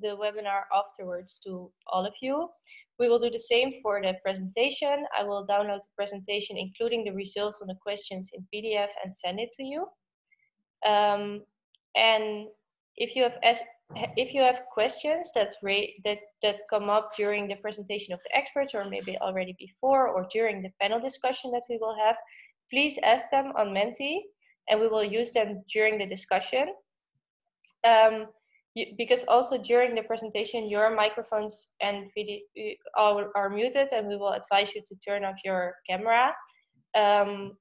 the webinar afterwards to all of you. We will do the same for the presentation. I will download the presentation, including the results on the questions in PDF and send it to you. Um, and if you have if you have questions that that that come up during the presentation of the experts, or maybe already before, or during the panel discussion that we will have, please ask them on Menti, and we will use them during the discussion. Um, you, because also during the presentation, your microphones and video are, are muted, and we will advise you to turn off your camera. Um,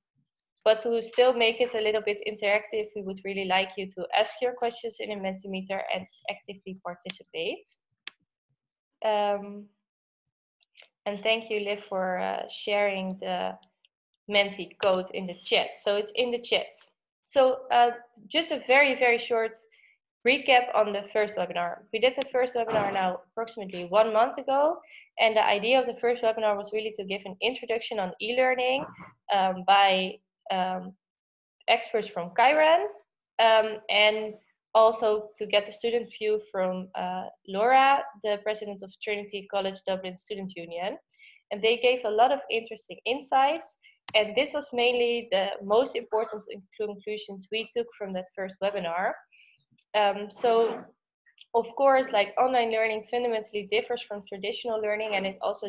but to still make it a little bit interactive, we would really like you to ask your questions in a Mentimeter and actively participate. Um, and thank you, Liv, for uh, sharing the Menti code in the chat. So it's in the chat. So uh, just a very, very short recap on the first webinar. We did the first webinar now approximately one month ago. And the idea of the first webinar was really to give an introduction on e-learning um, by um, experts from Kaizen um, and also to get the student view from uh, Laura, the president of Trinity College Dublin Student Union. And they gave a lot of interesting insights. And this was mainly the most important conclusions we took from that first webinar. Um, so, of course, like online learning fundamentally differs from traditional learning and it also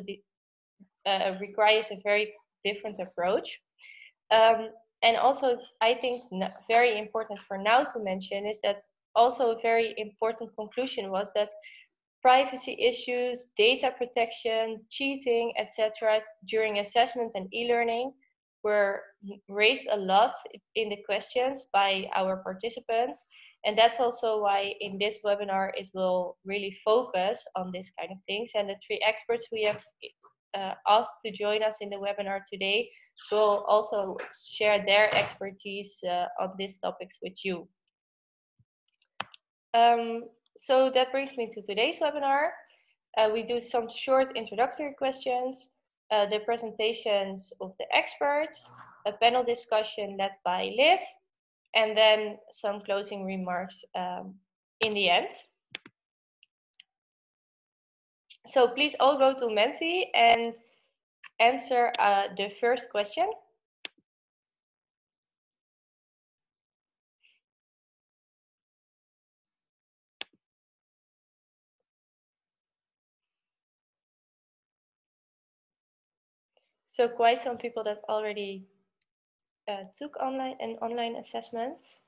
uh, requires a very different approach. Um, and also, I think very important for now to mention is that also a very important conclusion was that privacy issues, data protection, cheating, etc., during assessment and e-learning were raised a lot in the questions by our participants. And that's also why in this webinar it will really focus on this kind of things. And the three experts we have uh, asked to join us in the webinar today will also share their expertise uh, on these topics with you. Um, so that brings me to today's webinar. Uh, we do some short introductory questions, uh, the presentations of the experts, a panel discussion led by Liv, and then some closing remarks um, in the end. So please all go to Menti and answer uh, the first question. So quite some people that already Eh, took online and online assessments.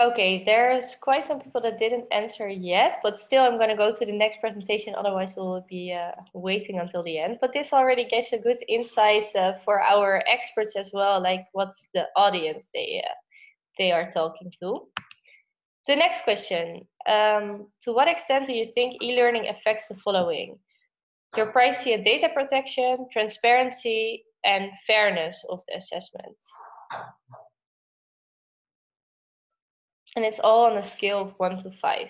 Okay, there's quite some people that didn't answer yet, but still I'm going to go to the next presentation, otherwise we'll be uh, waiting until the end. But this already gives a good insight uh, for our experts as well, like what's the audience they, uh, they are talking to. The next question, um, to what extent do you think e-learning affects the following? Your privacy and data protection, transparency, and fairness of the assessments. And it's all on a scale of one to five.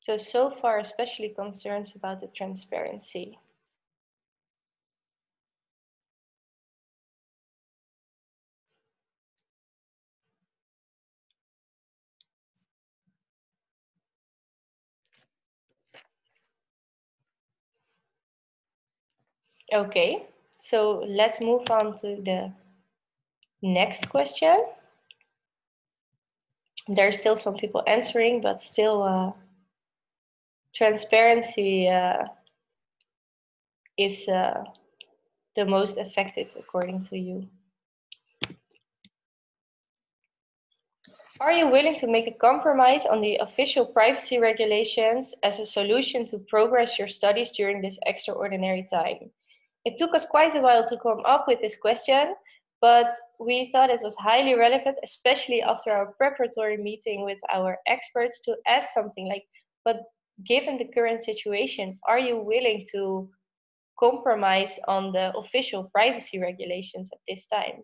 So, so far, especially concerns about the transparency. Okay, so let's move on to the next question. There's still some people answering, but still uh, transparency uh, is uh, the most affected according to you. Are you willing to make a compromise on the official privacy regulations as a solution to progress your studies during this extraordinary time? It took us quite a while to come up with this question, but we thought it was highly relevant, especially after our preparatory meeting with our experts to ask something like, but given the current situation, are you willing to compromise on the official privacy regulations at this time?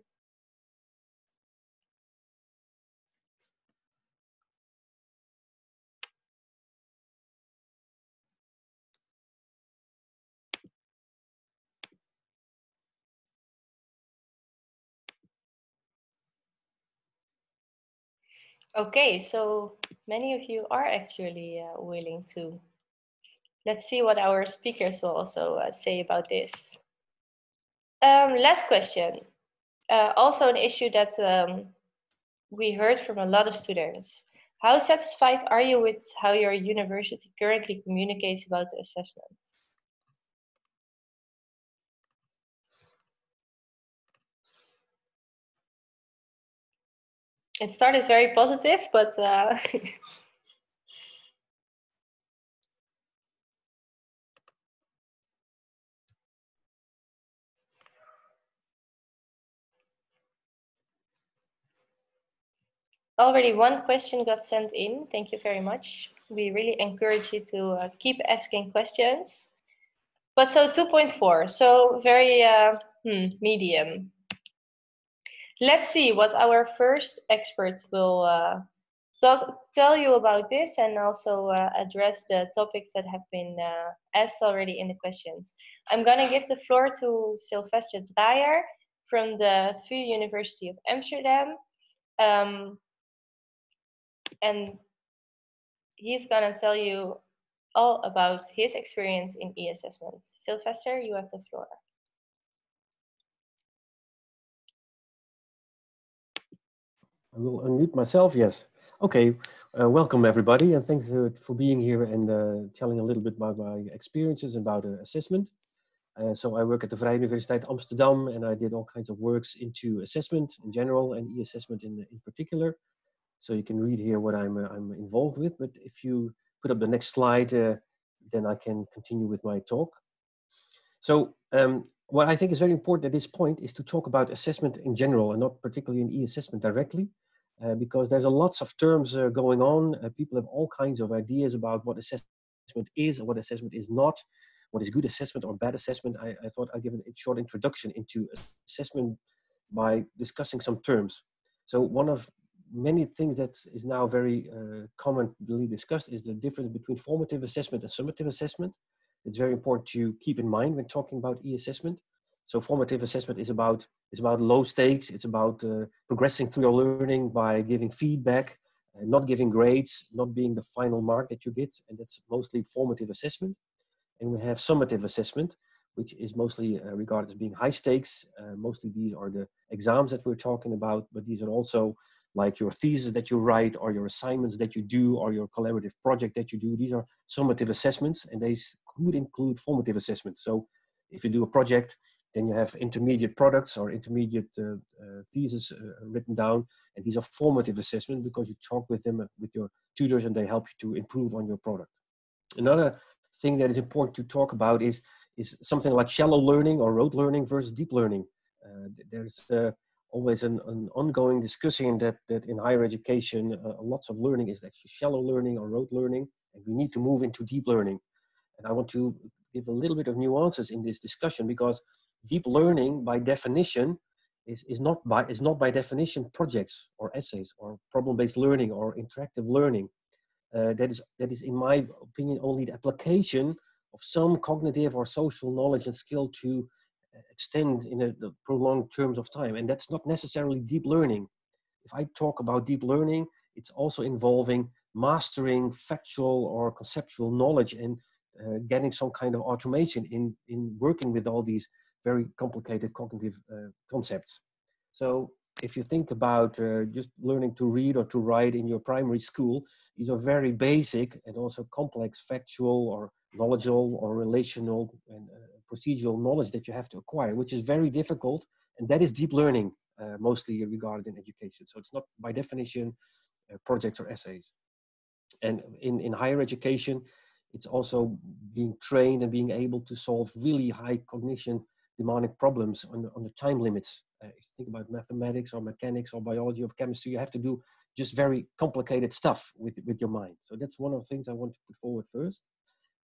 Okay, so many of you are actually uh, willing to. Let's see what our speakers will also uh, say about this. Um, last question. Uh, also an issue that um, we heard from a lot of students. How satisfied are you with how your university currently communicates about the assessments? It started very positive, but uh, already one question got sent in. Thank you very much. We really encourage you to uh, keep asking questions. But so 2.4, so very uh, hmm, medium. Let's see what our first experts will uh, talk, tell you about this and also uh, address the topics that have been uh, asked already in the questions. I'm going to give the floor to Silvester Draaijer from the VU University of Amsterdam. Um, and he's going to tell you all about his experience in e-assessment. Silvester, you have the floor. I will unmute myself, yes. Okay, uh, welcome everybody and thanks uh, for being here and uh, telling a little bit about my experiences about uh, assessment. Uh, so I work at the Vrije Universiteit Amsterdam and I did all kinds of works into assessment in general and e-assessment in, in particular. So you can read here what I'm, uh, I'm involved with, but if you put up the next slide, then I can continue with my talk. So um, what I think is very important at this point is to talk about assessment in general and not particularly in e-assessment directly. Uh, because there's a lots of terms uh, going on. Uh, people have all kinds of ideas about what assessment is and what assessment is not, what is good assessment or bad assessment. I, I thought I'd give a short introduction into assessment by discussing some terms. So one of many things that is now very uh, commonly discussed is the difference between formative assessment and summative assessment. It's very important to keep in mind when talking about e-assessment. So formative assessment is about it's about low stakes. It's about uh, progressing through your learning by giving feedback, not giving grades, not being the final mark that you get, and that's mostly formative assessment. And we have summative assessment, which is mostly uh, regarded as being high stakes. Uh, mostly these are the exams that we're talking about, but these are also like your thesis that you write or your assignments that you do or your collaborative project that you do. These are summative assessments and they could include formative assessments. So if you do a project then you have intermediate products or intermediate uh, uh, theses uh, written down. And these are formative assessments because you talk with them, with your tutors, and they help you to improve on your product. Another thing that is important to talk about is, is something like shallow learning or rote learning versus deep learning. Uh, there's uh, always an, an, ongoing discussion that, that in higher education, uh, lots of learning is actually shallow learning or rote learning, and we need to move into deep learning. And I want to give a little bit of nuances in this discussion because deep learning by definition is, is, not by, is not by definition projects or essays or problem-based learning or interactive learning. Uh, that, is, that is, in my opinion, only the application of some cognitive or social knowledge and skill to uh, extend in a, the prolonged terms of time. And that's not necessarily deep learning. If I talk about deep learning, it's also involving mastering factual or conceptual knowledge and uh, getting some kind of automation in, in working with all these very complicated cognitive uh, concepts. So if you think about uh, just learning to read or to write in your primary school, these are very basic and also complex factual or knowledgeable or relational and uh, procedural knowledge that you have to acquire, which is very difficult. And that is deep learning, uh, mostly regarded in education. So it's not by definition uh, projects or essays. And in, in higher education, it's also being trained and being able to solve really high cognition demanding problems on, on the time limits. Uh, if you think about mathematics or mechanics or biology or chemistry, you have to do just very complicated stuff with, with your mind. So that's one of the things I want to put forward first.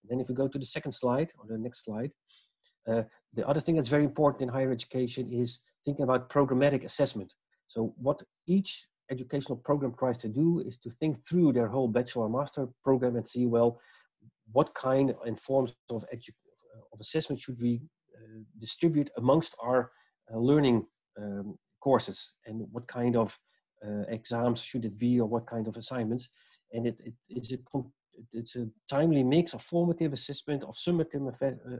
And then if we go to the second slide or the next slide, uh, the other thing that's very important in higher education is thinking about programmatic assessment. So what each educational program tries to do is to think through their whole bachelor master program and see, well, what kind and forms of, of assessment should we distribute amongst our uh, learning um, courses and what kind of uh, exams should it be or what kind of assignments. And it, it, it's, a, it's a timely mix of formative assessment, of summative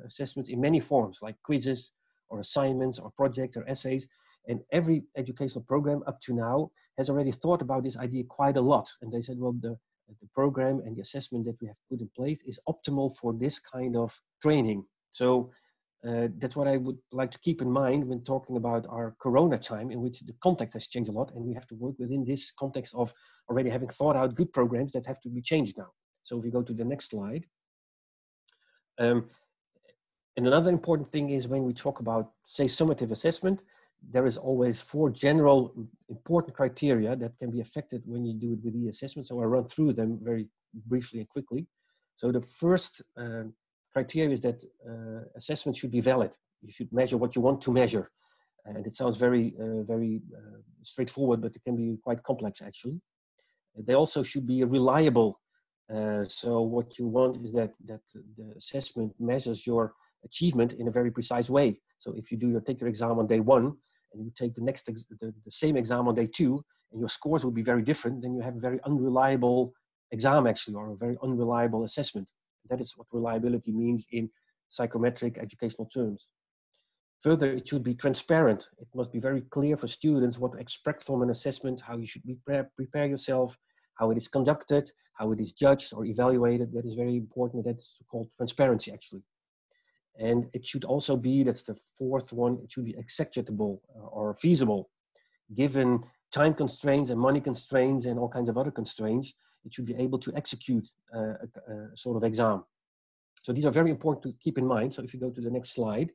assessments in many forms like quizzes or assignments or projects or essays. And every educational program up to now has already thought about this idea quite a lot. And they said, well, the, the program and the assessment that we have put in place is optimal for this kind of training. So uh, that's what I would like to keep in mind when talking about our Corona time, in which the context has changed a lot, and we have to work within this context of already having thought out good programs that have to be changed now. So if we go to the next slide. Um, and another important thing is when we talk about, say, summative assessment, there is always four general important criteria that can be affected when you do it with the assessment. So I run through them very briefly and quickly. So the first uh, criteria is that uh, assessment should be valid. You should measure what you want to measure. And it sounds very, uh, very uh, straightforward, but it can be quite complex actually. They also should be reliable. Uh, so what you want is that, that the assessment measures your achievement in a very precise way. So if you do your take your exam on day one and you take the next the, the same exam on day two and your scores will be very different, then you have a very unreliable exam actually or a very unreliable assessment. That is what reliability means in psychometric educational terms. Further, it should be transparent. It must be very clear for students what to expect from an assessment, how you should prepare, yourself, how it is conducted, how it is judged or evaluated. That is very important. That's called transparency, actually. And it should also be, that's the fourth one, it should be executable uh, or feasible. Given time constraints and money constraints and all kinds of other constraints, it should be able to execute uh, a, a, sort of exam. So these are very important to keep in mind. So if you go to the next slide,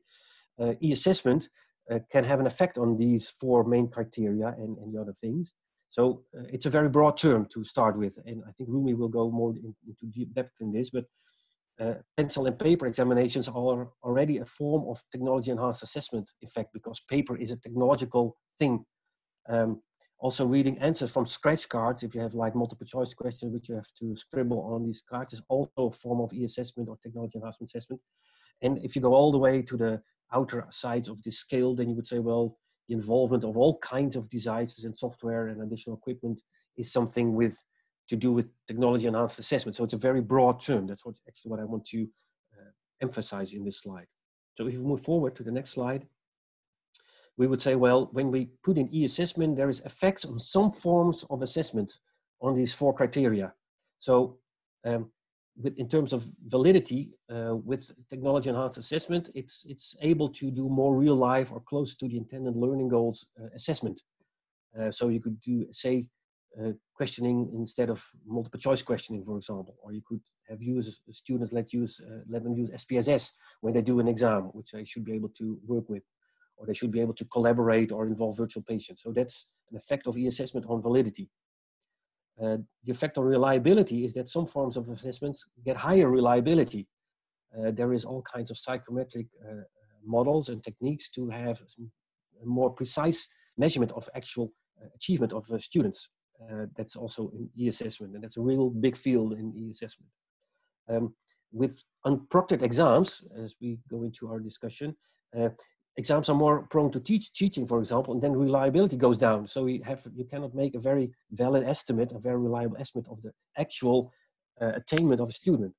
uh, e-assessment uh, can have an effect on these four main criteria and, and the other things. So uh, it's a very broad term to start with, and I think Rumi will go more in, into deep depth in this, but uh, pencil and paper examinations are already a form of technology enhanced assessment, in fact, because paper is a technological thing. Um, also reading answers from scratch cards, if you have like multiple choice questions, which you have to scribble on these cards, is also a form of e-assessment or technology enhancement assessment. And if you go all the way to the outer sides of this scale, then you would say, well, the involvement of all kinds of devices and software and additional equipment is something with to do with technology enhanced assessment. So it's a very broad term. That's what actually what I want to uh, emphasize in this slide. So if you move forward to the next slide, we would say, well, when we put in e-assessment, there is effects on some forms of assessment on these four criteria. So um, with, in terms of validity, uh, with technology enhanced assessment, it's, it's able to do more real life or close to the intended learning goals uh, assessment. Uh, so you could do, say, uh, questioning instead of multiple choice questioning, for example, or you could have users, students let use uh, let them use SPSS when they do an exam, which they should be able to work with or they should be able to collaborate or involve virtual patients. So that's an effect of e-assessment on validity. Uh, the effect on reliability is that some forms of assessments get higher reliability. Uh, there is all kinds of psychometric uh, models and techniques to have more precise measurement of actual uh, achievement of uh, students. Uh, that's also in e-assessment, and that's a real big field in e-assessment. Um, with unproctored exams, as we go into our discussion, exams are more prone to teach cheating, for example, and then reliability goes down. So you have you cannot make a very valid estimate, a very reliable estimate of the actual uh, attainment of a student.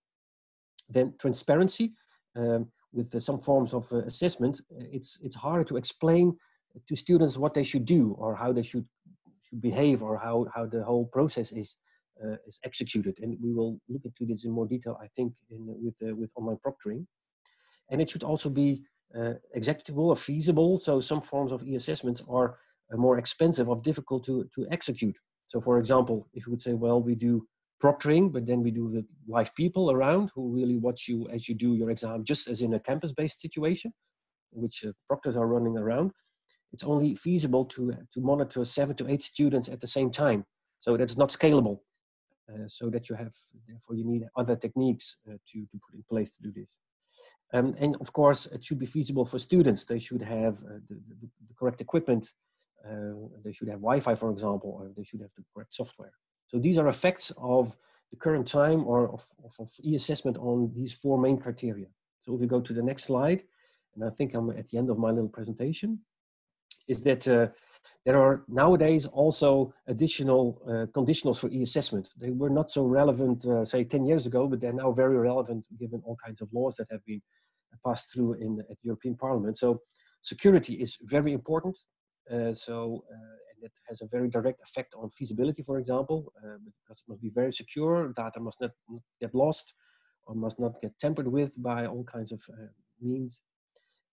Then transparency um, with uh, some forms of uh, assessment, uh, it's it's harder to explain to students what they should do or how they should should behave or how how the whole process is. Uh, is executed, and we will look into this in more detail, I think, in, with uh, with online proctoring. And it should also be uh, executable or feasible. So some forms of e-assessments are uh, more expensive or difficult to, to execute. So for example, if you would say, well, we do proctoring, but then we do the live people around who really watch you as you do your exam, just as in a campus-based situation, which uh, proctors are running around. It's only feasible to, to monitor seven to eight students at the same time. So that's not scalable. Uh, so that you have, therefore you need other techniques uh, to, to put in place to do this. Um, and of course, it should be feasible for students. They should have uh, the, the, the, correct equipment. Uh, they should have Wi-Fi, for example, or they should have the correct software. So these are effects of the current time or of, of, of e-assessment on these four main criteria. So if we go to the next slide, and I think I'm at the end of my little presentation, is that uh, there are nowadays also additional uh, conditionals for e-assessment. They were not so relevant, uh, say, 10 years ago, but they're now very relevant given all kinds of laws that have been passed through in the European Parliament. So security is very important. Uh, so uh, and it has a very direct effect on feasibility, for example, uh, because it must be very secure. Data must not get lost or must not get tampered with by all kinds of uh, means.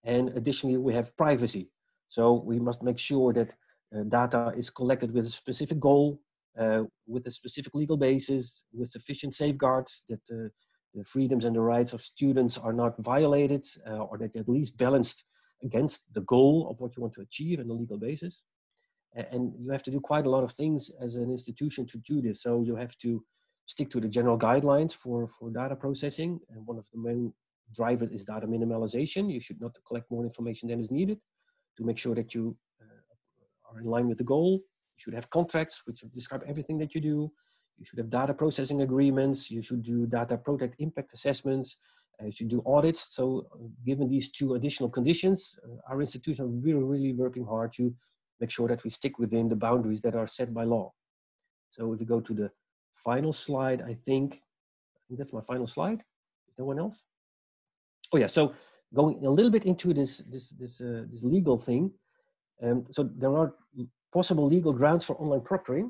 And additionally, we have privacy. So we must make sure that uh, data is collected with a specific goal, uh, with a specific legal basis, with sufficient safeguards that uh, the freedoms and the rights of students are not violated uh, or that at least balanced against the goal of what you want to achieve and the legal basis. And you have to do quite a lot of things as an institution to do this. So you have to stick to the general guidelines for, for data processing. And one of the main drivers is data minimalization. You should not collect more information than is needed to make sure that you uh, are in line with the goal. You should have contracts which describe everything that you do. You should have data processing agreements. You should do data product impact assessments. Uh, you should do audits. So uh, given these two additional conditions, our institution are really, really working hard to make sure that we stick within the boundaries that are set by law. So if we go to the final slide, I think, I think that's my final slide. Is one else? Oh yeah, so going a little bit into this, this, this, uh, this legal thing. Um, so there are possible legal grounds for online proctoring.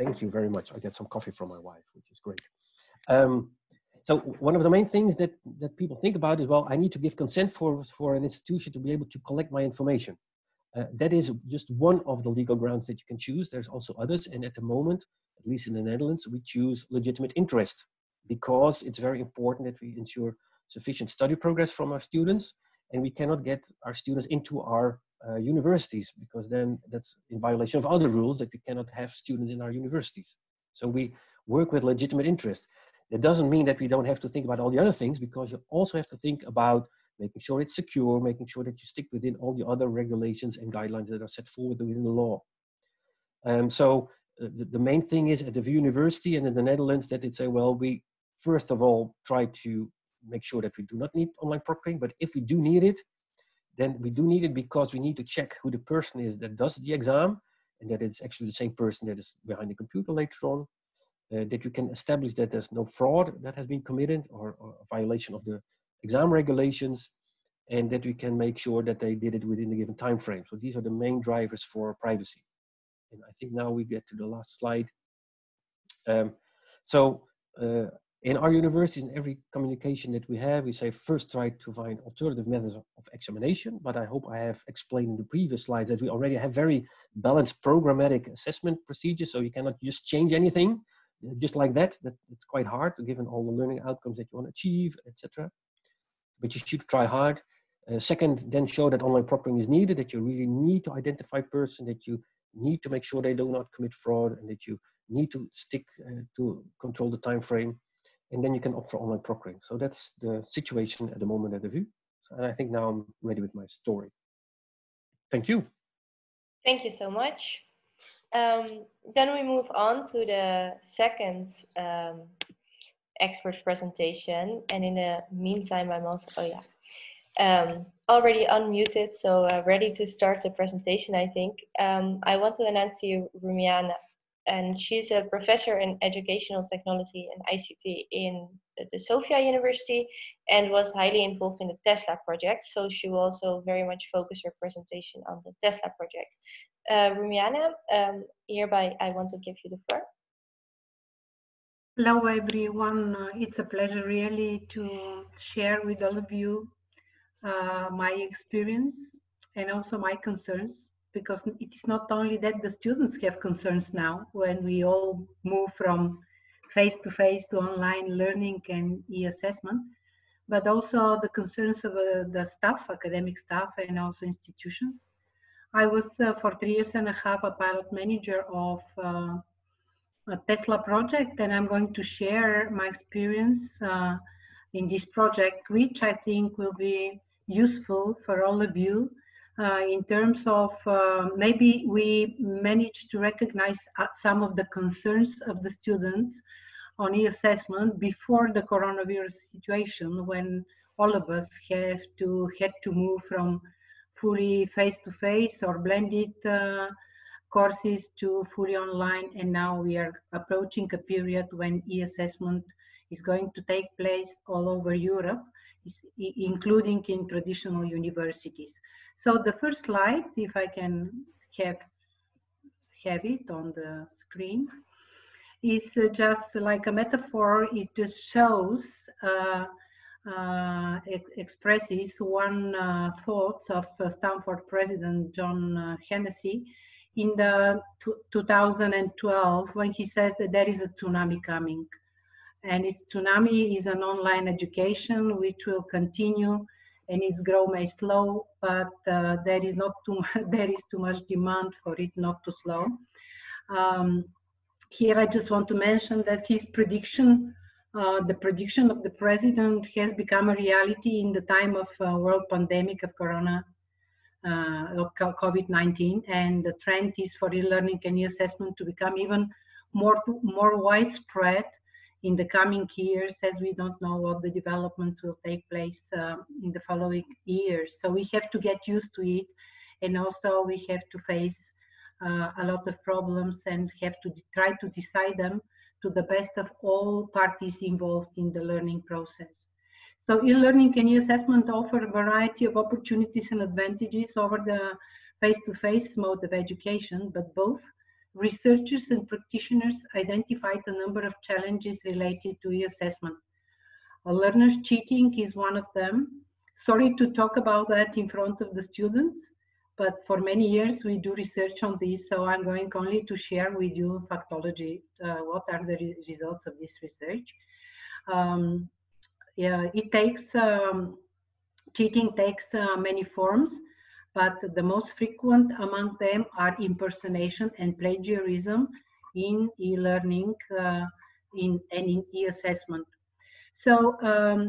Thank you very much. I get some coffee from my wife, which is great. Um, so one of the main things that, that people think about is, well, I need to give consent for, for an institution to be able to collect my information. Uh, that is just one of the legal grounds that you can choose. There's also others. And at the moment, at least in the Netherlands, we choose legitimate interest because it's very important that we ensure sufficient study progress from our students. And we cannot get our students into our uh, universities because then that's in violation of other rules that we cannot have students in our universities. So we work with legitimate interest. It doesn't mean that we don't have to think about all the other things because you also have to think about making sure it's secure, making sure that you stick within all the other regulations and guidelines that are set forward within the law. Um, so uh, the, the, main thing is at the University and in the Netherlands that they say, well, we first of all try to make sure that we do not need online proctoring, but if we do need it, then we do need it because we need to check who the person is that does the exam and that it's actually the same person that is behind the computer later on. Uh, that you can establish that there's no fraud that has been committed or, or violation of the exam regulations, and that we can make sure that they did it within the given time frame. So these are the main drivers for privacy. And I think now we get to the last slide. Um, so uh, in our universities, in every communication that we have, we say first try to find alternative methods of examination. But I hope I have explained in the previous slides that we already have very balanced programmatic assessment procedures. So you cannot just change anything just like that. that it's quite hard given all the learning outcomes that you want to achieve, etc but you should try hard. Uh, second, then show that online proctoring is needed, that you really need to identify person, that you need to make sure they do not commit fraud, and that you need to stick uh, to control the time frame. And then you can opt for online proctoring. So that's the situation at the moment at the VU. And I think now I'm ready with my story. Thank you. Thank you so much. Um, then we move on to the second um, expert presentation. And in the meantime, I'm also, oh yeah, um, already unmuted, so uh, ready to start the presentation, I think. Um, I want to announce to you Rumiana, and she's a professor in educational technology and ICT in the Sofia University and was highly involved in the Tesla project. So she will also very much focus her presentation on the Tesla project. Uh, Rumiana, um, hereby I want to give you the floor. Hello, everyone. Uh, it's a pleasure really to share with all of you uh, my experience and also my concerns because it is not only that the students have concerns now when we all move from face-to-face to online learning and e-assessment, but also the concerns of uh, the staff, academic staff, and also institutions. I was uh, for three years and a half a pilot manager of uh, a Tesla project, and I'm going to share my experience uh, in this project, which I think will be useful for all of you uh, in terms of uh, maybe we managed to recognize uh, some of the concerns of the students on e-assessment before the coronavirus situation when all of us have to had to move from fully face-to-face or blended uh, courses to fully online and now we are approaching a period when e-assessment is going to take place all over Europe including in traditional universities. So the first slide, if I can have, have it on the screen, is just like a metaphor. It just shows, uh, uh, expresses one uh, thoughts of uh, Stanford President John uh, Hennessy in the 2012 when he says that there is a tsunami coming and its tsunami is an online education which will continue and its growth may slow, but uh, there is not too much, there is too much demand for it not to slow. Um, here I just want to mention that his prediction, uh, the prediction of the president has become a reality in the time of uh, world pandemic of corona, uh, COVID-19, and the trend is for e-learning and e-assessment to become even more, more widespread in the coming years as we don't know what the developments will take place uh, in the following years. So we have to get used to it and also we have to face uh, a lot of problems and have to try to decide them to the best of all parties involved in the learning process. So e-learning and e-assessment offer a variety of opportunities and advantages over the face-to-face -face mode of education, but both researchers and practitioners identified a number of challenges related to e-assessment. Learners cheating is one of them. Sorry to talk about that in front of the students, but for many years we do research on this, so I'm going only to share with you factology, uh, what are the re results of this research. Um, yeah, it takes, um, cheating takes uh, many forms but the most frequent among them are impersonation and plagiarism in e-learning uh, in, and in e-assessment. So um,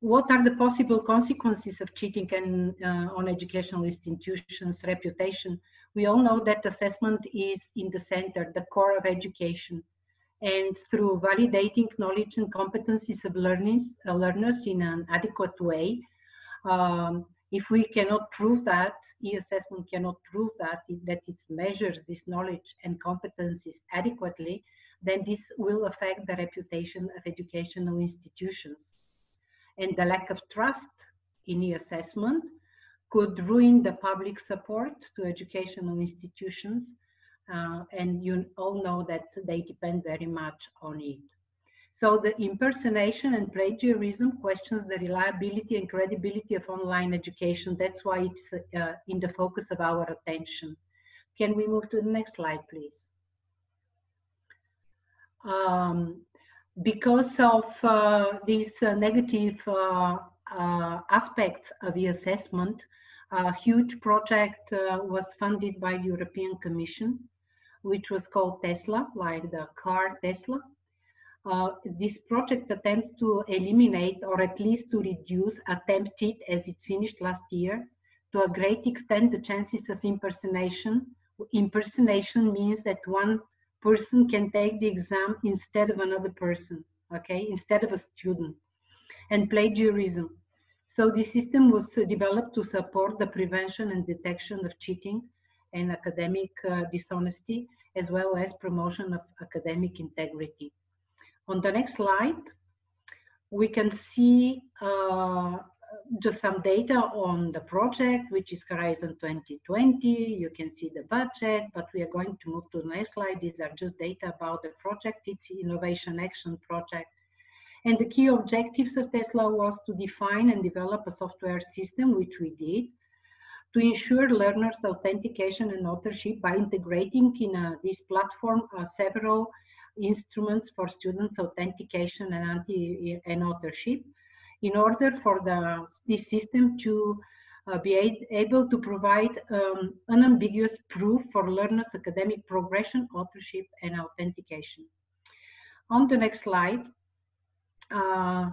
what are the possible consequences of cheating and, uh, on educational institutions' reputation? We all know that assessment is in the center, the core of education. And through validating knowledge and competencies of learners, uh, learners in an adequate way, um, if we cannot prove that, e-assessment cannot prove that, that it measures this knowledge and competencies adequately, then this will affect the reputation of educational institutions. And the lack of trust in e-assessment could ruin the public support to educational institutions. Uh, and you all know that they depend very much on it. So the impersonation and plagiarism questions the reliability and credibility of online education. That's why it's uh, in the focus of our attention. Can we move to the next slide, please? Um, because of uh, these uh, negative uh, uh, aspects of the assessment, a huge project uh, was funded by the European Commission, which was called TESLA, like the car Tesla uh, this project attempts to eliminate or at least to reduce attempted as it finished last year to a great extent the chances of impersonation. Impersonation means that one person can take the exam instead of another person, okay, instead of a student. And plagiarism. So the system was developed to support the prevention and detection of cheating and academic uh, dishonesty, as well as promotion of academic integrity. On the next slide, we can see uh, just some data on the project, which is Horizon 2020. You can see the budget, but we are going to move to the next slide. These are just data about the project. It's Innovation Action Project. And the key objectives of Tesla was to define and develop a software system, which we did, to ensure learners' authentication and authorship by integrating in uh, this platform uh, several instruments for students' authentication and, anti and authorship in order for the, this system to uh, be able to provide um, unambiguous proof for learners' academic progression, authorship, and authentication. On the next slide, uh,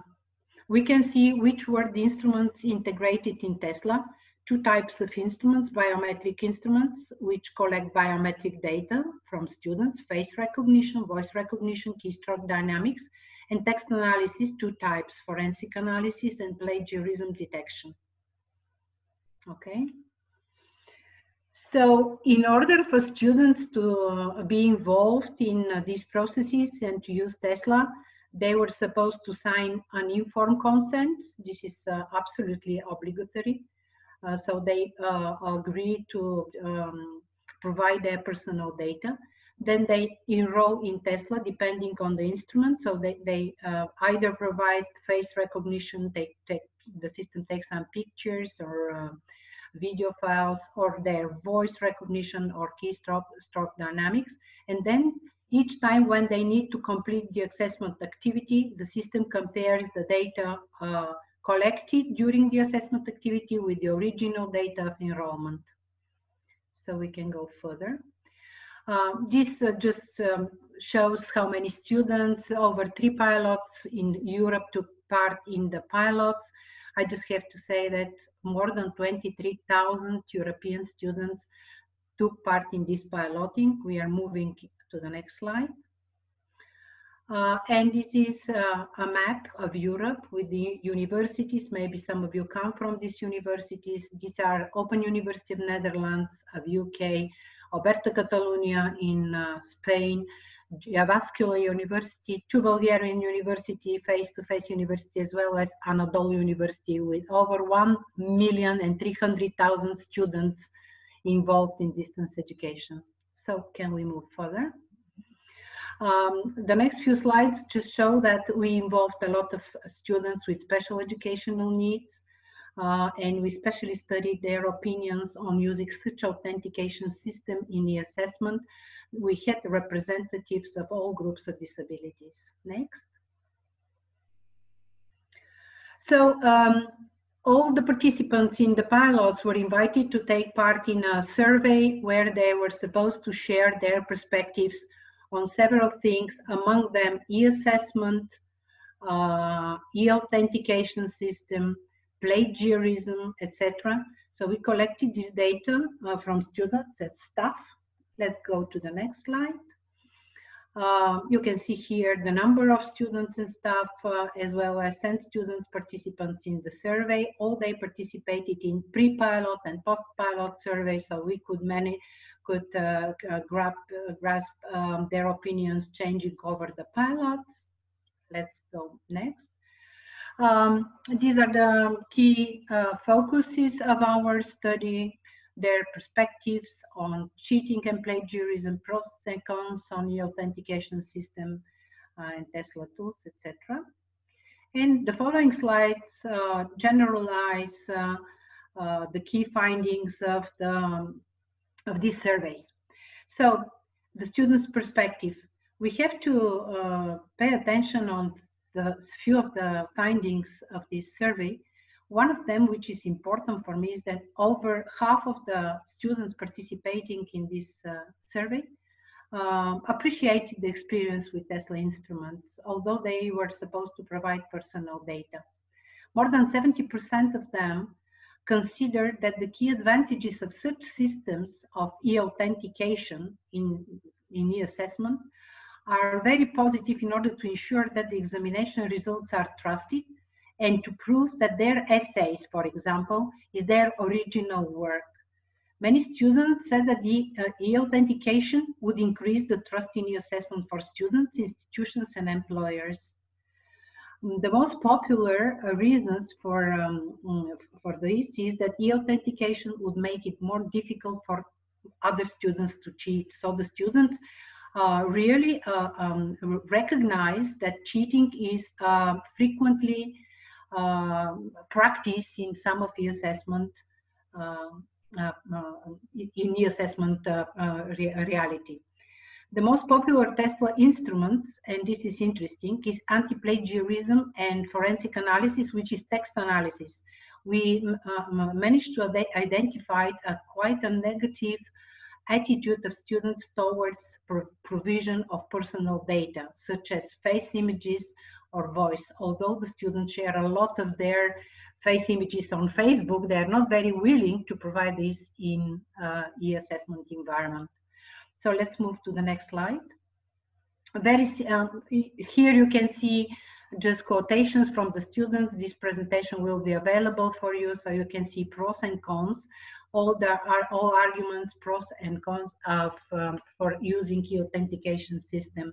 we can see which were the instruments integrated in TESLA. Two types of instruments, biometric instruments, which collect biometric data from students, face recognition, voice recognition, keystroke dynamics, and text analysis, two types, forensic analysis and plagiarism detection. Okay. So in order for students to be involved in uh, these processes and to use TESLA, they were supposed to sign an informed consent. This is uh, absolutely obligatory. Uh, so they uh, agree to um, provide their personal data. Then they enroll in TESLA depending on the instrument. So they, they uh, either provide face recognition, take, the system takes some pictures or video files or their voice recognition or keystroke stroke dynamics. And then each time when they need to complete the assessment activity, the system compares the data uh, collected during the assessment activity with the original data of enrollment. So we can go further. Uh, this uh, just um, shows how many students, over three pilots in Europe took part in the pilots. I just have to say that more than 23,000 European students took part in this piloting. We are moving to the next slide. Uh, and this is uh, a map of Europe with the universities. Maybe some of you come from these universities. These are Open University of Netherlands, of UK, Oberta Catalunya in uh, Spain, Jyväskylä University, two Bulgarian University, face-to-face -face university, as well as Anadolu University with over 1 million and 300,000 students involved in distance education. So can we move further? Um, the next few slides just show that we involved a lot of students with special educational needs, uh, and we specially studied their opinions on using such authentication system in the assessment. We had representatives of all groups of disabilities. Next. So um, all the participants in the pilots were invited to take part in a survey where they were supposed to share their perspectives on several things, among them e-assessment, uh, e-authentication system, plagiarism, etc. So we collected this data uh, from students and staff. Let's go to the next slide. Uh, you can see here the number of students and staff, uh, as well as sent students participants in the survey. All they participated in pre-pilot and post-pilot survey, so we could manage could uh, uh, grab, uh, grasp um, their opinions changing over the pilots. Let's go next. Um, these are the key uh, focuses of our study, their perspectives on cheating and plagiarism, pros and cons on the authentication system uh, and Tesla tools, etc. And the following slides uh, generalize the key findings of the um, of these surveys. So the student's perspective, we have to uh, pay attention on the few of the findings of this survey. One of them, which is important for me, is that over half of the students participating in this uh, survey um, appreciated the experience with TESLA instruments, although they were supposed to provide personal data. More than 70% of them consider that the key advantages of such systems of e-authentication in, in e-assessment are very positive in order to ensure that the examination results are trusted and to prove that their essays, for example, is their original work. Many students said that the uh, e-authentication would increase the trust in e-assessment for students, institutions, and employers the most popular uh, reasons for um, mm, for this is that e-authentication would make it more difficult for other students to cheat. So the students uh, really uh, um, recognize that cheating is uh, frequently uh, practiced in some of the assessment um, uh, in e-assessment re reality. The most popular test instruments, and this is interesting, is anti-plagiarism and forensic analysis, which is text analysis. We uh, managed to identify a quite a negative attitude of students towards provision of personal data, such as face images or voice. Although the students share a lot of their face images on Facebook, they are not very willing to provide this in uh, e-assessment environment. So let's move to the next slide. Very um, here you can see just quotations from the students. This presentation will be available for you, so you can see pros and cons. All there are all arguments, pros and cons of um, for using e-authentication system.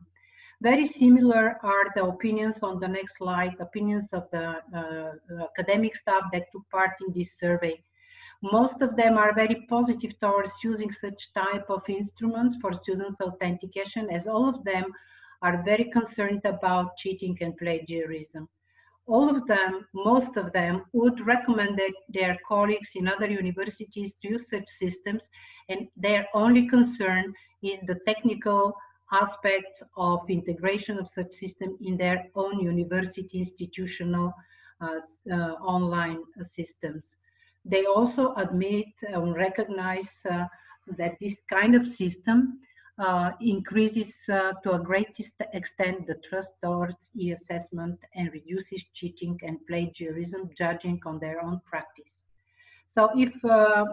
Very similar are the opinions on the next slide, opinions of the uh, academic staff that took part in this survey. Most of them are very positive towards using such type of instruments for students' authentication as all of them are very concerned about cheating and plagiarism. All of them, most of them, would recommend that their colleagues in other universities to use such systems and their only concern is the technical aspects of integration of such system in their own university institutional uh, uh, online systems. They also admit and recognize uh, that this kind of system uh, increases uh, to a great extent the trust towards e-assessment and reduces cheating and plagiarism, judging on their own practice. So if, uh,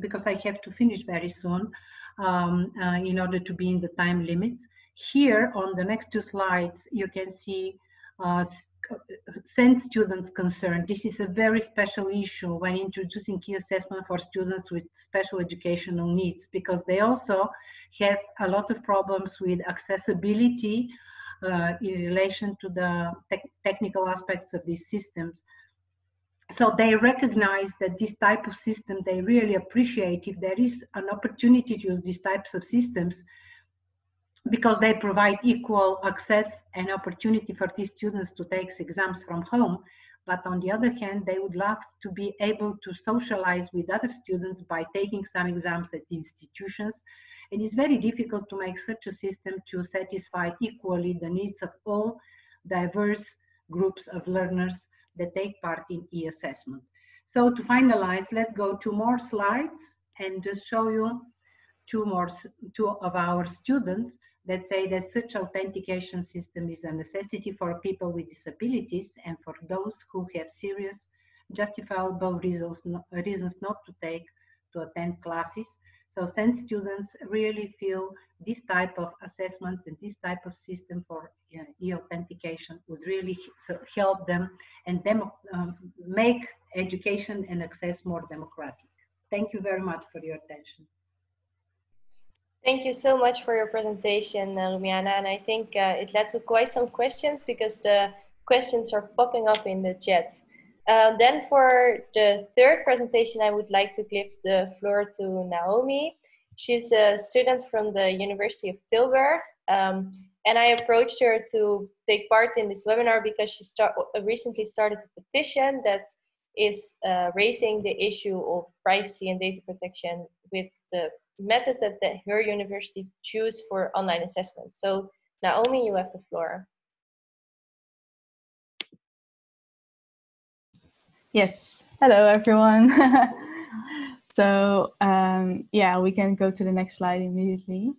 because I have to finish very soon, um, uh, in order to be in the time limits, here on the next two slides, you can see uh, SEND students concerned. This is a very special issue when introducing e-assessment for students with special educational needs because they also have a lot of problems with accessibility uh, in relation to the te technical aspects of these systems. So they recognize that this type of system, they really appreciate if there is an opportunity to use these types of systems because they provide equal access and opportunity for these students to take exams from home. But on the other hand, they would love to be able to socialize with other students by taking some exams at institutions. And it's very difficult to make such a system to satisfy equally the needs of all diverse groups of learners that take part in e-assessment. So to finalize, let's go to more slides and just show you two more two of our students that say that such authentication system is a necessity for people with disabilities and for those who have serious justifiable reasons, reasons not to take to attend classes. So SEND students really feel this type of assessment and this type of system for uh, e-authentication would really help them and demo, um, make education and access more democratic. Thank you very much for your attention. Thank you so much for your presentation, uh, Rumiana. And I think uh, it led to quite some questions because the questions are popping up in the chat. Um, then for the third presentation, I would like to give the floor to Naomi. She's a student from the University of Tilburg. Um, and I approached her to take part in this webinar because she start, uh, recently started a petition that is uh, raising the issue of privacy and data protection with the method that the, her university choose for online assessment. So Naomi, you have the floor. Yes, hello everyone. so um, yeah, we can go to the next slide immediately.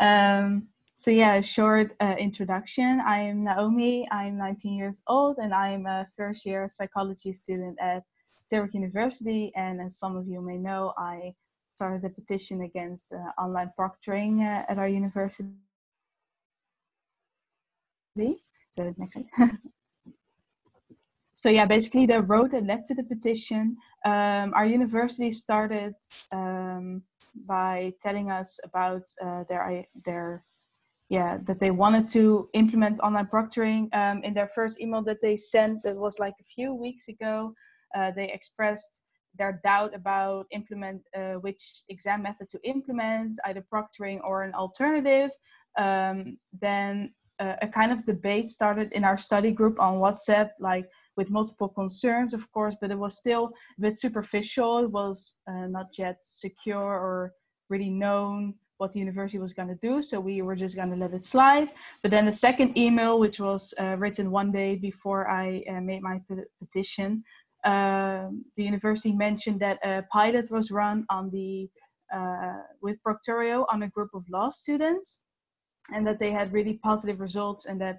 Um, so yeah, a short uh, introduction. I am Naomi, I'm 19 years old and I am a first year psychology student at Tilburg University. And as some of you may know, I started a petition against uh, online proctoring uh, at our university. So next so yeah, basically the road that led to the petition, um, our university started um, by telling us about uh, their their yeah that they wanted to implement online proctoring. Um, in their first email that they sent that was like a few weeks ago uh, they expressed their doubt about implement uh, which exam method to implement, either proctoring or an alternative, um, then uh, a kind of debate started in our study group on WhatsApp, like with multiple concerns, of course, but it was still a bit superficial. It was uh, not yet secure or really known what the university was going to do. So we were just going to let it slide. But then the second email, which was uh, written one day before I uh, made my petition, um, the university mentioned that a pilot was run on the uh, with Proctorio on a group of law students, and that they had really positive results, and that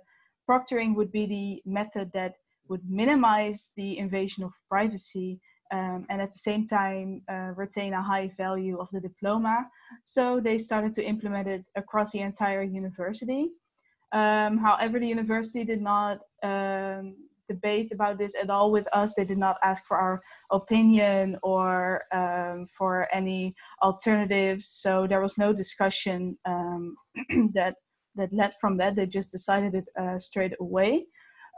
proctoring would be the method that would minimize the invasion of privacy um, and at the same time uh, retain a high value of the diploma. So they started to implement it across the entire university. Um, however, the university did not um, debate about this at all with us. They did not ask for our opinion or um, for any alternatives. So there was no discussion um, that that led from that. They just decided it uh, straight away.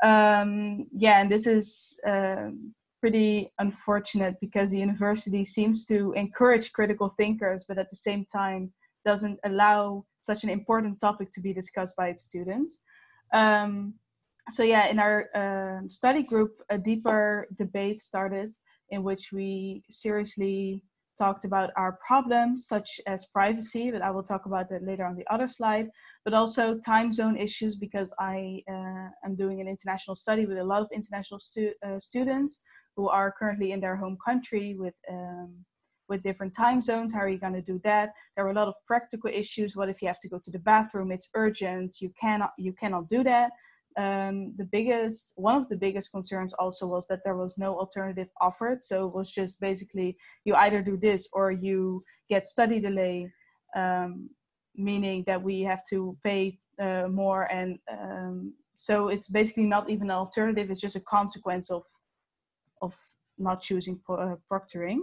Um, yeah, and this is um, pretty unfortunate because the university seems to encourage critical thinkers, but at the same time doesn't allow such an important topic to be discussed by its students. Um, so yeah, in our uh, study group, a deeper debate started in which we seriously talked about our problems such as privacy, but I will talk about that later on the other slide, but also time zone issues because I uh, am doing an international study with a lot of international stu uh, students who are currently in their home country with um, with different time zones. How are you going to do that? There are a lot of practical issues. What if you have to go to the bathroom? It's urgent. You cannot you cannot do that. Um, the biggest one of the biggest concerns also was that there was no alternative offered. So it was just basically you either do this or you get study delay. Um, meaning that we have to pay uh, more and um, so it's basically not even an alternative it's just a consequence of of not choosing uh, proctoring.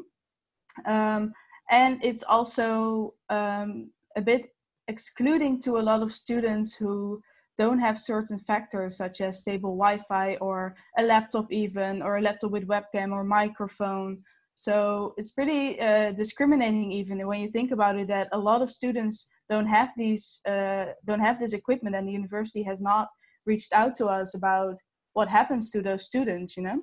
Um, and it's also um, a bit excluding to a lot of students who don't have certain factors such as stable Wi-Fi or a laptop even, or a laptop with webcam or microphone. So it's pretty uh, discriminating even when you think about it that a lot of students don't have these uh, don't have this equipment and the university has not reached out to us about what happens to those students, you know.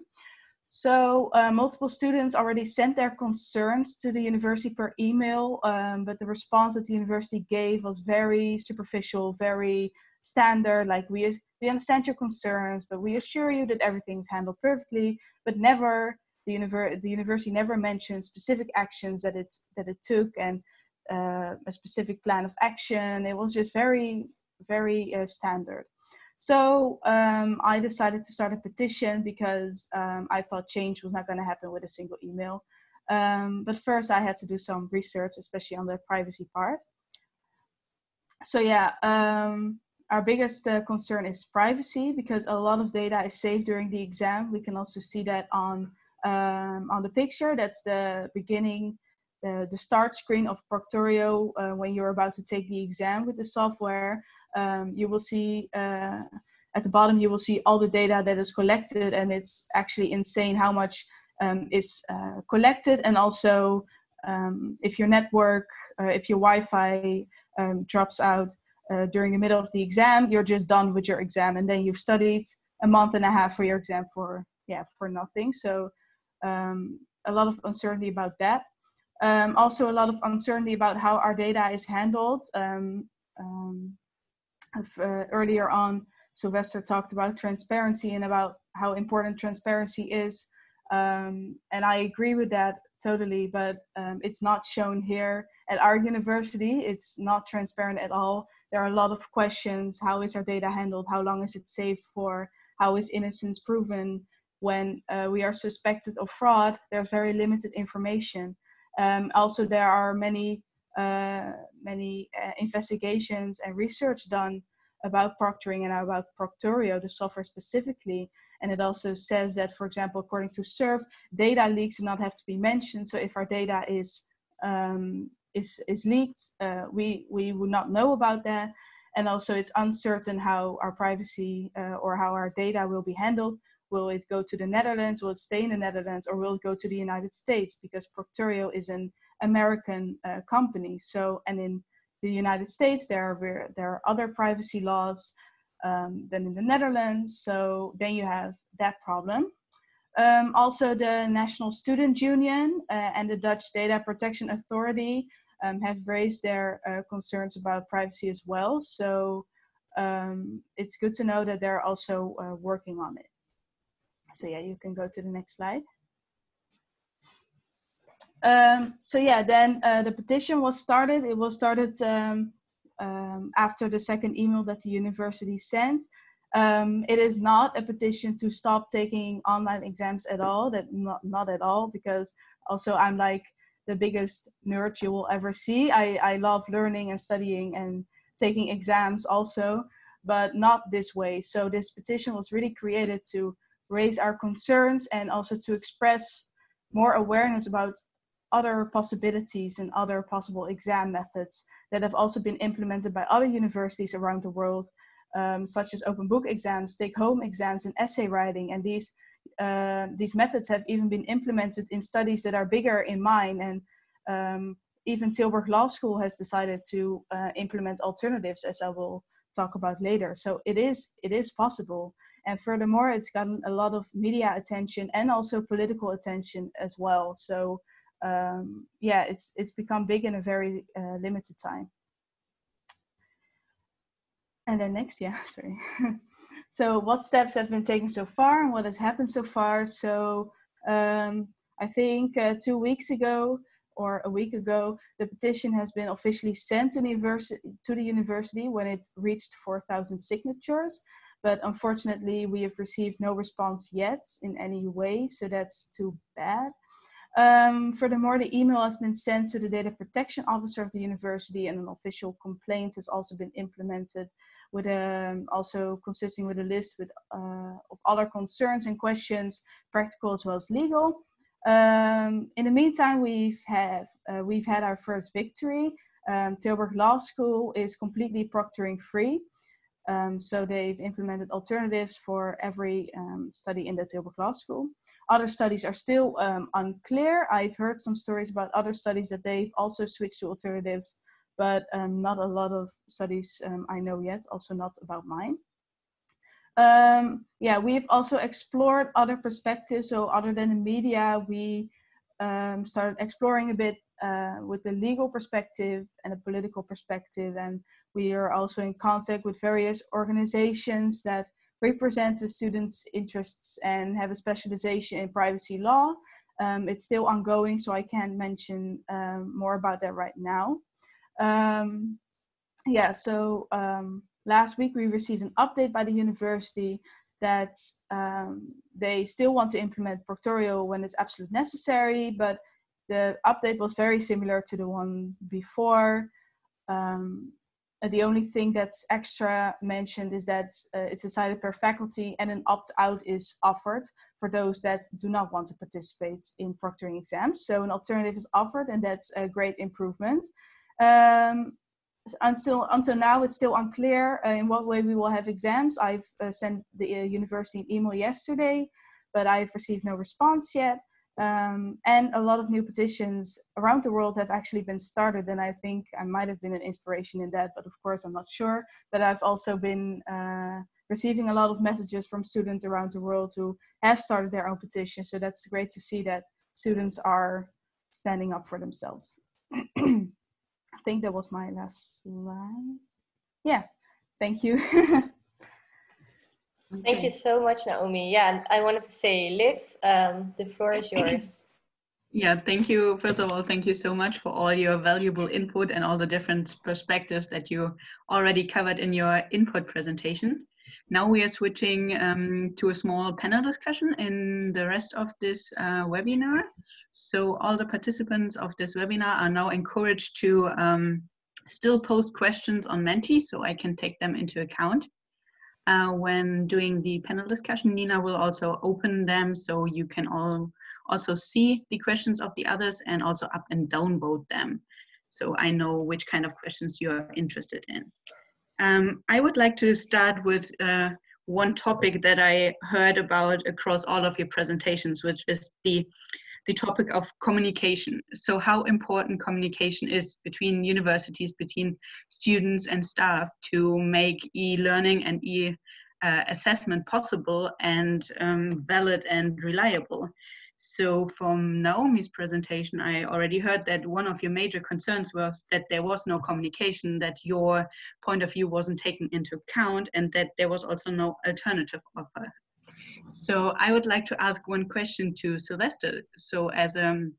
So uh, multiple students already sent their concerns to the university per email, um, but the response that the university gave was very superficial, very standard. Like we we understand your concerns, but we assure you that everything's handled perfectly. But never the, univer- the university never mentioned specific actions that it that it took and uh, a specific plan of action. It was just very very uh, standard. So um, I decided to start a petition because um, I thought change was not going to happen with a single email. Um, but first, I had to do some research, especially on the privacy part. So yeah, um, our biggest uh, concern is privacy because a lot of data is saved during the exam. We can also see that on um, on the picture. That's the beginning, the, the start screen of Proctorio uh, when you're about to take the exam with the software um, you will see uh, at the bottom you will see all the data that is collected and it's actually insane how much um, is uh, collected and also um, if your network uh, if your wi-fi um, drops out uh, during the middle of the exam you're just done with your exam and then you've studied a month and a half for your exam for yeah for nothing so um, a lot of uncertainty about that um, also a lot of uncertainty about how our data is handled um, um, uh, earlier on, Silvester talked about transparency and about how important transparency is. Um, and I agree with that totally, but um, it's not shown here at our university. It's not transparent at all. There are a lot of questions. How is our data handled? How long is it saved for? How is innocence proven? When uh, we are suspected of fraud, there's very limited information. Um, also, there are many uh, many uh, investigations and research done about proctoring and about Proctorio, the software specifically. And it also says that, for example, according to SURF, data leaks do not have to be mentioned. So if our data is um, is is leaked, uh, we we would not know about that. And also, it's uncertain how our privacy uh, or how our data will be handled. Will it go to the Netherlands? Will it stay in the Netherlands, or will it go to the United States? Because Proctorio is an American uh, company. So, and in the United States, there are, there are other privacy laws um, than in the Netherlands. So then you have that problem. Um, also, the National Student Union uh, and the Dutch Data Protection Authority um, have raised their uh, concerns about privacy as well. So um, it's good to know that they're also uh, working on it. So yeah, you can go to the next slide. Um, so yeah, then uh, the petition was started. It was started um, um, after the second email that the university sent. Um, it is not a petition to stop taking online exams at all. That not not at all because also I'm like the biggest nerd you will ever see. I I love learning and studying and taking exams also, but not this way. So this petition was really created to raise our concerns and also to express more awareness about other possibilities and other possible exam methods that have also been implemented by other universities around the world um, such as open book exams, take home exams, and essay writing. And these uh, these methods have even been implemented in studies that are bigger in mine. And um, even Tilburg Law School has decided to uh, implement alternatives, as I will talk about later. So it is it is possible. And furthermore, it's gotten a lot of media attention and also political attention as well. So um, yeah, it's it's become big in a very uh, limited time. And then next, yeah, sorry. So what steps have been taken so far and what has happened so far? So um, I think uh, two weeks ago or a week ago, the petition has been officially sent to, to the university when it reached 4,000 signatures. But unfortunately, we have received no response yet in any way, so that's too bad. Um, furthermore, the email has been sent to the data protection officer of the university and an official complaint has also been implemented with a, um, also consisting with a list with uh, of other concerns and questions, practical as well as legal. Um, in the meantime, we've have uh, we've had our first victory. Um, Tilburg Law School is completely proctoring free. Um, so they've implemented alternatives for every um, study in the Tilburg Law School. Other studies are still um, unclear. I've heard some stories about other studies that they've also switched to alternatives but um, not a lot of studies um, I know yet, also not about mine. Um, yeah, we've also explored other perspectives. So other than the media, we um, started exploring a bit uh, with the legal perspective and a political perspective. And we are also in contact with various organizations that represent the students' interests and have a specialization in privacy law. Um, it's still ongoing, so I can't mention um, more about that right now. Um, yeah, so um, last week we received an update by the university that um, they still want to implement Proctorio when it's absolutely necessary, but the update was very similar to the one before. Um, the only thing that's extra mentioned is that uh, it's decided per faculty and an opt-out is offered for those that do not want to participate in proctoring exams. So an alternative is offered and that's a great improvement. Um, until until now, it's still unclear uh, in what way we will have exams. I've uh, sent the uh, university an email yesterday, but I've received no response yet. Um, and a lot of new petitions around the world have actually been started, and I think I might have been an inspiration in that, but of course I'm not sure. But I've also been uh, receiving a lot of messages from students around the world who have started their own petition. So that's great to see that students are standing up for themselves. I think that was my last slide. Yeah, thank you. Thank you so much, Naomi. Yeah, and I wanted to say, Liv, um, the floor is yours. Yeah, thank you. First of all, thank you so much for all your valuable input and all the different perspectives that you already covered in your input presentation. Now we are switching um, to a small panel discussion in the rest of this uh, webinar. So all the participants of this webinar are now encouraged to um, still post questions on Menti so I can take them into account. Uh, when doing the panel discussion, Nina will also open them so you can all also see the questions of the others and also up and down vote them. So I know which kind of questions you are interested in. Um, I would like to start with uh, one topic that I heard about across all of your presentations, which is the the topic of communication. So how important communication is between universities, between students and staff to make e-learning and e uh, assessment possible and um, valid and reliable. So from Naomi's presentation, I already heard that one of your major concerns was that there was no communication, that your point of view wasn't taken into account, and that there was also no alternative offer. So I would like to ask one question to Silvester. So as um,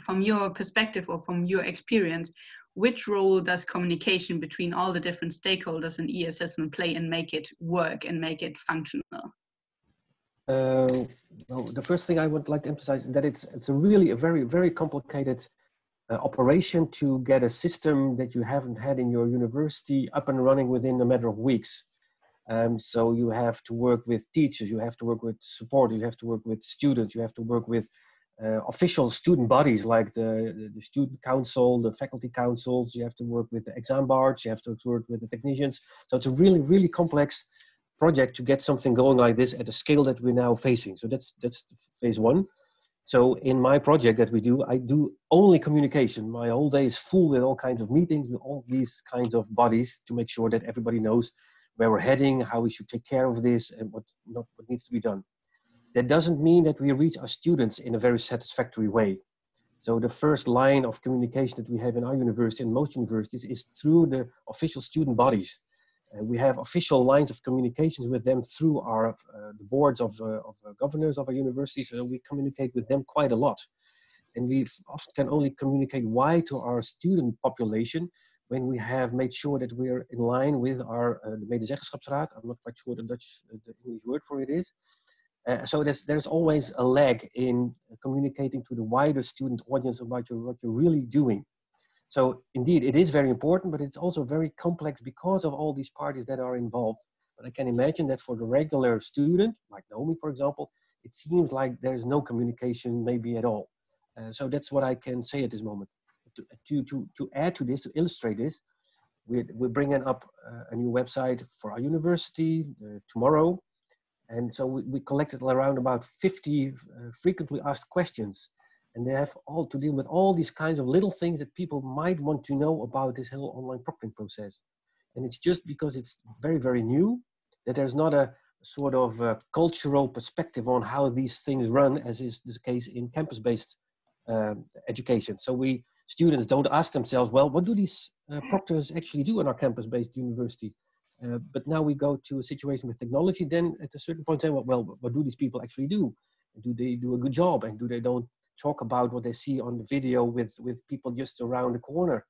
from your perspective or from your experience, which role does communication between all the different stakeholders in e-assessment play and make it work and make it functional? Uh, the first thing I would like to emphasize is that it's it's a really a very very complicated uh, operation to get a system that you haven't had in your university up and running within a matter of weeks. Um, so you have to work with teachers, you have to work with support, you have to work with students, you have to work with uh, official student bodies like the, the student council, the faculty councils, you have to work with the exam boards, you have to work with the technicians. So it's a really, really complex project to get something going like this at the scale that we're now facing. So that's, that's phase one. So in my project that we do, I do only communication. My whole day is full with all kinds of meetings with all these kinds of bodies to make sure that everybody knows where we're heading, how we should take care of this, and what, not, what needs to be done. That doesn't mean that we reach our students in a very satisfactory way. So the first line of communication that we have in our university and most universities is through the official student bodies. Uh, we have official lines of communications with them through our uh, the boards of, uh, of governors of our universities. So we communicate with them quite a lot. And we often can only communicate why to our student population when we have made sure that we're in line with our uh, the medezeggenschapsraad. I'm not quite sure the Dutch uh, the English word for it is. Uh, so there's there's always a lag in communicating to the wider student audience about your, what you're really doing. So indeed, it is very important, but it's also very complex because of all these parties that are involved. But I can imagine that for the regular student, like Naomi, for example, it seems like there's no communication maybe at all. Uh, so that's what I can say at this moment to, to, to add to this, to illustrate this, we're, we're bringing up uh, a new website for our university uh, tomorrow. And so we, we, collected around about 50 uh, frequently asked questions. And they have all to deal with all these kinds of little things that people might want to know about this whole online proctoring process. And it's just because it's very, very new that there's not a sort of uh, cultural perspective on how these things run, as is the case in campus-based um, education. So we students don't ask themselves, well, what do these uh, proctors actually do in our campus-based university? Uh, but now we go to a situation with technology, then at a certain point say, well, well, what do these people actually do? Do they do a good job? And do they don't talk about what they see on the video with, with people just around the corner?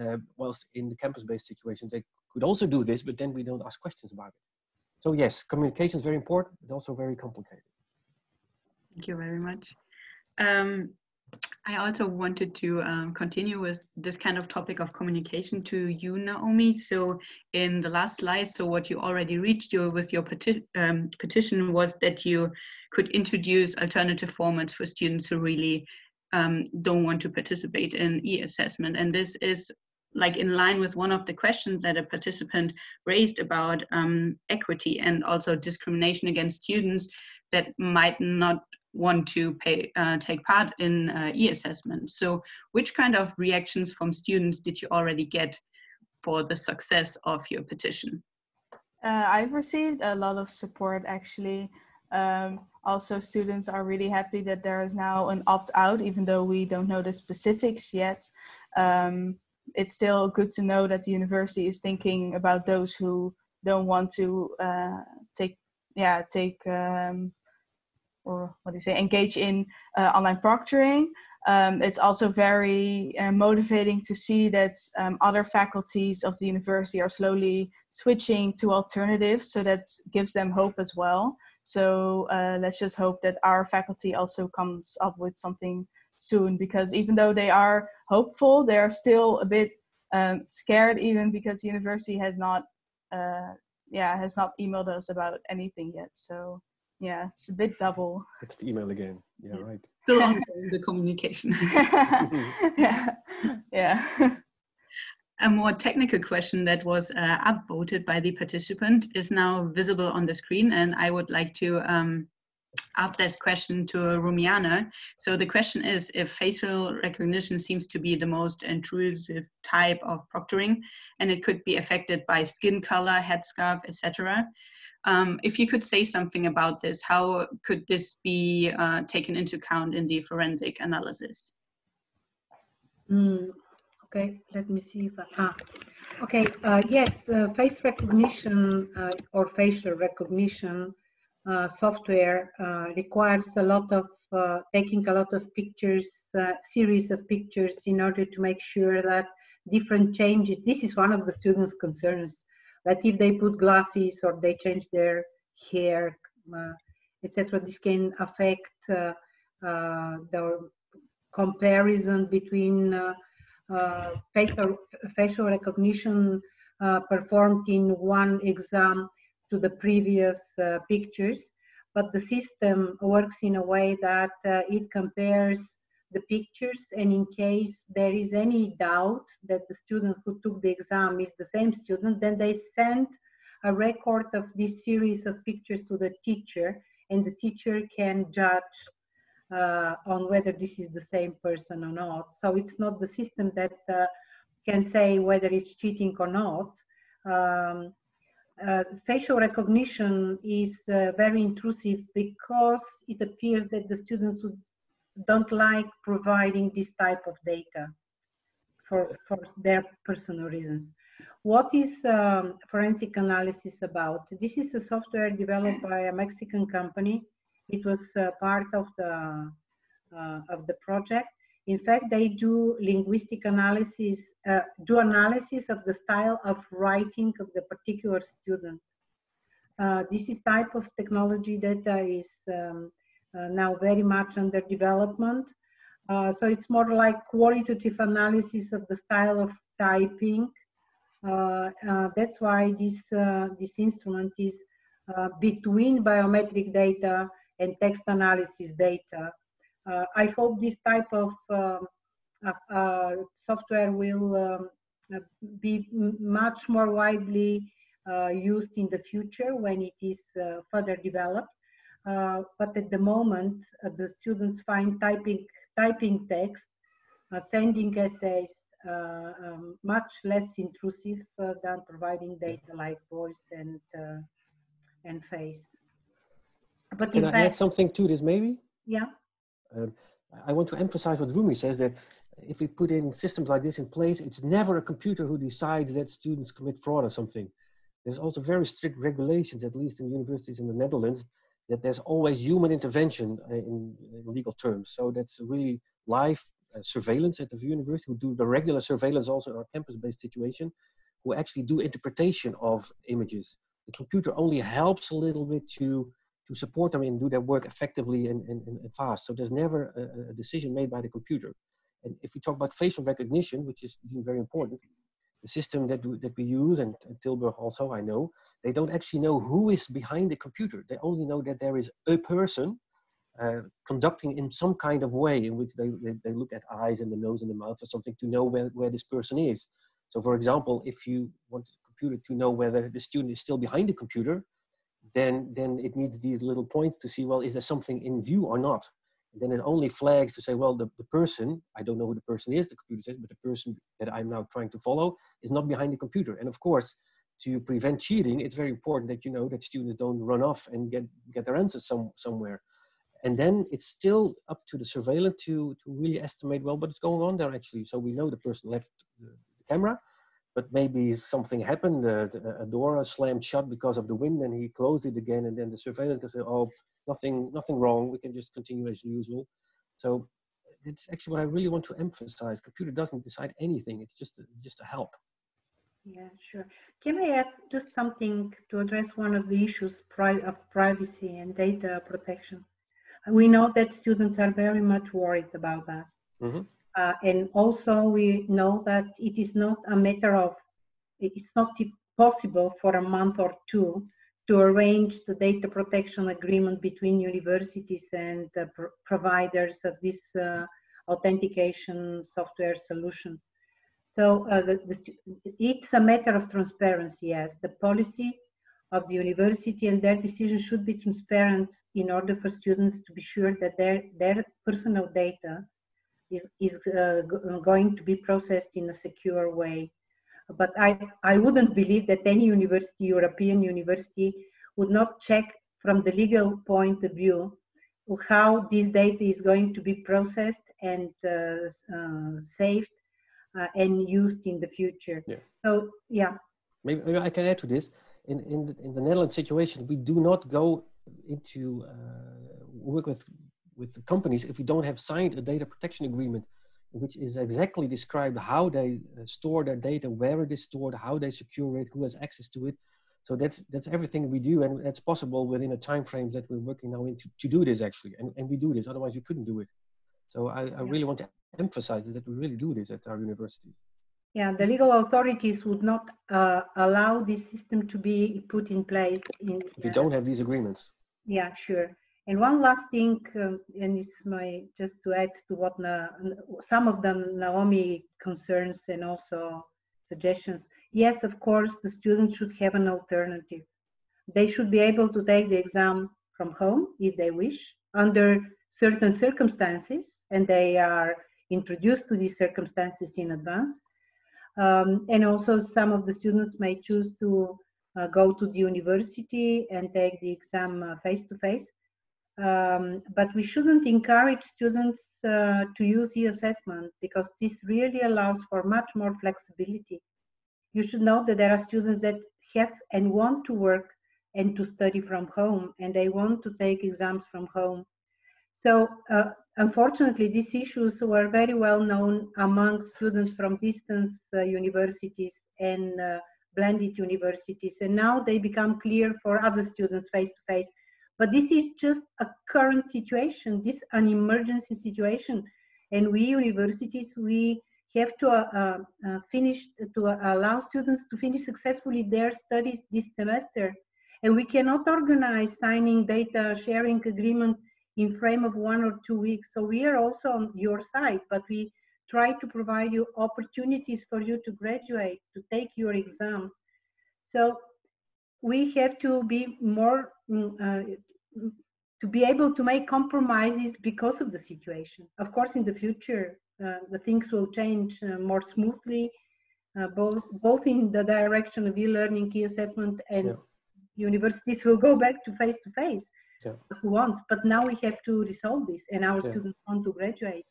Uh, whilst in the campus-based situations, they could also do this, but then we don't ask questions about it. So yes, communication is very important, but also very complicated. Thank you very much. Um, I also wanted to um, continue with this kind of topic of communication to you, Naomi. So in the last slide, so what you already reached you with your peti um, petition was that you could introduce alternative formats for students who really um, don't want to participate in e-assessment. And this is like in line with one of the questions that a participant raised about um, equity and also discrimination against students that might not want to pay, uh, take part in uh, e-assessment. So which kind of reactions from students did you already get for the success of your petition? Uh, I've received a lot of support actually. Um, also, students are really happy that there is now an opt-out, even though we don't know the specifics yet. Um, it's still good to know that the university is thinking about those who don't want to uh, take, yeah, take um, or what do you say, engage in uh, online proctoring. Um, it's also very uh, motivating to see that um, other faculties of the university are slowly switching to alternatives, so that gives them hope as well. So uh, let's just hope that our faculty also comes up with something soon, because even though they are hopeful, they are still a bit um, scared, even because the university has not, uh, yeah, has not emailed us about anything yet. So yeah, it's a bit double. It's the email again. Yeah, right. Still on the communication. yeah, yeah. A more technical question that was uh, upvoted by the participant is now visible on the screen, and I would like to um, ask this question to Rumiana. So the question is, if facial recognition seems to be the most intrusive type of proctoring, and it could be affected by skin color, headscarf, etc., Um, if you could say something about this, how could this be uh, taken into account in the forensic analysis? Mm, okay, let me see if I, ah, okay, uh, yes, uh, face recognition uh, or facial recognition uh, software uh, requires a lot of taking a lot of pictures, series of pictures in order to make sure that different changes, this is one of the students' concerns, that if they put glasses or they change their hair, uh, etc., this can affect uh, uh, the comparison between uh, uh, Uh, facial, facial recognition uh, performed in one exam to the previous uh, pictures. But the system works in a way that uh, it compares the pictures and in case there is any doubt that the student who took the exam is the same student, then they send a record of this series of pictures to the teacher and the teacher can judge uh, on whether this is the same person or not. So it's not the system that uh, can say whether it's cheating or not. Um, uh, facial recognition is uh, very intrusive because it appears that the students don't like providing this type of data for, for their personal reasons. What is um, forensic analysis about? This is a software developed by a Mexican company. It was uh, part of the, uh, of the project. In fact, they do linguistic analysis, uh, do analysis of the style of writing of the particular student. Uh, this is type of technology that is um, uh, now very much under development. Uh, so it's more like qualitative analysis of the style of typing. Uh, that's why this, this instrument is between biometric data and text analysis data. I hope this type of um, uh, software will um, be much more widely uh, used in the future when it is uh, further developed. Uh, but at the moment, uh, the students find typing, typing text, uh, sending essays um, much less intrusive than providing data like voice and, and face. But Can I fact, add something to this maybe? Yeah. Um, I want to emphasize what Rumi says that if we put in systems like this in place, it's never a computer who decides that students commit fraud or something. There's also very strict regulations, at least in universities in the Netherlands, that there's always human intervention uh, in, in legal terms. So that's really live uh, surveillance at the university who do the regular surveillance also in our campus-based situation, who actually do interpretation of images. The computer only helps a little bit to to support them and do their work effectively and, and, and fast. So there's never a, a decision made by the computer. And if we talk about facial recognition, which is very important, the system that, we, that we use, and, and Tilburg also, I know, they don't actually know who is behind the computer. They only know that there is a person uh, conducting in some kind of way in which they, they, they, look at eyes and the nose and the mouth or something to know where, where this person is. So for example, if you want the computer to know whether the student is still behind the computer, then, then it needs these little points to see, well, is there something in view or not? and then it only flags to say, well, the, the person, I don't know who the person is, the computer says, but the person that I'm now trying to follow is not behind the computer. And of course, to prevent cheating, it's very important that you know that students don't run off and get, get their answers some, somewhere. And then it's still up to the surveillance to, to really estimate, well, what's going on there actually. So we know the person left the, the camera, but maybe something happened, uh, a door slammed shut because of the wind and he closed it again. And then the surveillance can say, oh, nothing, nothing wrong. We can just continue as usual. So it's actually what I really want to emphasize. Computer doesn't decide anything. It's just a, just a help. Yeah, sure. Can I add just something to address one of the issues of privacy and data protection? We know that students are very much worried about that. Mm-hmm. Uh, and also we know that it is not a matter of, it's not possible for a month or two to arrange the data protection agreement between universities and pr- providers of this uh, authentication software solutions. So uh, the, the, it's a matter of transparency, yes. The policy of the university and their decision should be transparent in order for students to be sure that their, their personal data is, is uh, going to be processed in a secure way but I, I wouldn't believe that any university, European university, would not check from the legal point of view how this data is going to be processed and uh, uh, saved uh, and used in the future. Yeah. So yeah. Maybe, maybe I can add to this. In in the, in the Netherlands situation, we do not go into work with with the companies if we don't have signed a data protection agreement which is exactly described how they store their data where it is stored how they secure it who has access to it. So that's that's everything we do and that's possible within a time frame that we're working now in to, to do this actually and, and we do this otherwise we couldn't do it. So i, I really want to emphasize that we really do this at our universities. Yeah the legal authorities would not uh, allow this system to be put in place in if you don't have these agreements. Yeah sure and one last thing um, and it's my just to add to what Na, some of them naomi concerns and also suggestions yes, of course, the students should have an alternative. They should be able to take the exam from home if they wish under certain circumstances, and they are introduced to these circumstances in advance. Um, and also, some of the students may choose to uh, go to the university and take the exam face to face. But we shouldn't encourage students uh, to use e-assessment because this really allows for much more flexibility. You should know that there are students that have and want to work and to study from home and they want to take exams from home. So uh, unfortunately these issues were very well known among students from distance uh, universities and uh, blended universities and now they become clear for other students face to face but this is just a current situation this an emergency situation. And we universities we have to uh, uh, finish to allow students to finish successfully their studies this semester. And we cannot organize signing data sharing agreement in frame of one or two weeks. So we are also on your side but we try to provide you opportunities for you to graduate to take your exams. So we have to be more mm, uh, to be able to make compromises because of the situation of course in the future uh, the things will change uh, more smoothly, uh, both both in the direction of e-learning, e-assessment, and yeah. universities will go back to face to face. Who wants? But now we have to resolve this, and our yeah. students want to graduate.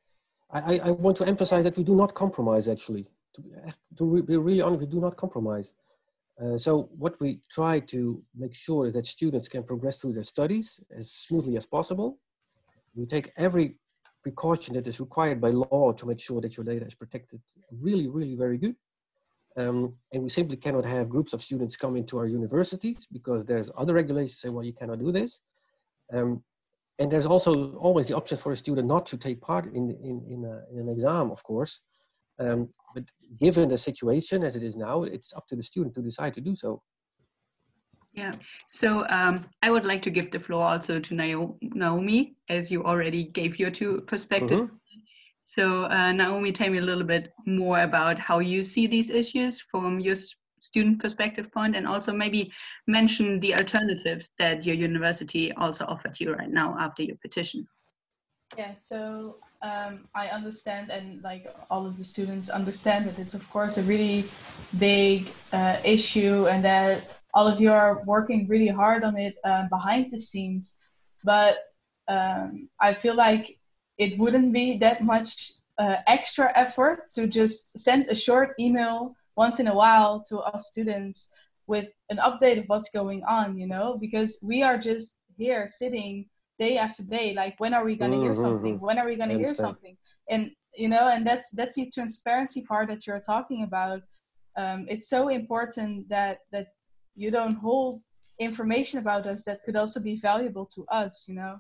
I, I want to emphasize that we do not compromise. Actually, to, to be really honest, we do not compromise. Uh, so what we try to make sure is that students can progress through their studies as smoothly as possible. We take every precaution that is required by law to make sure that your data is protected really, really very good. Um, and we simply cannot have groups of students come into our universities because there's other regulations say, well, you cannot do this. Um, and there's also always the option for a student not to take part in, in, in, a, in an exam, of course. Um, but given the situation as it is now, it's up to the student to decide to do so. Yeah, so um, I would like to give the floor also to Naomi, as you already gave your two perspectives. Mm-hmm. So, uh, Naomi, tell me a little bit more about how you see these issues from your student perspective point, and also maybe mention the alternatives that your university also offered you right now after your petition. Yeah, so um, I understand, and like all of the students understand that it's of course a really big uh, issue, and that all of you are working really hard on it um, behind the scenes. But um, i feel like it wouldn't be that much uh, extra effort to just send a short email once in a while to us students with an update of what's going on you know because we are just here sitting day after day like when are we going to mm-hmm. hear something when are we going to hear something? And you know and that's that's the transparency part that you're talking about. Um, it's so important that that you don't hold information about us that could also be valuable to us you know?